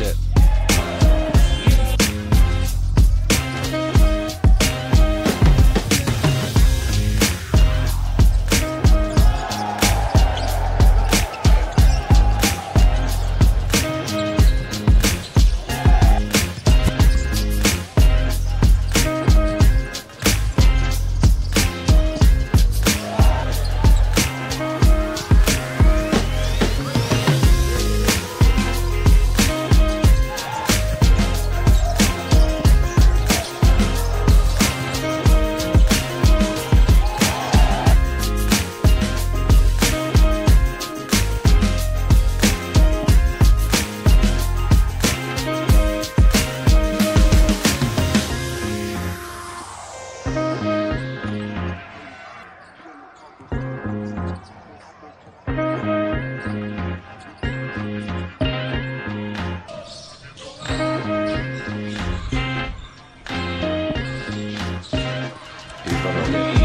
it. Happy Valentine's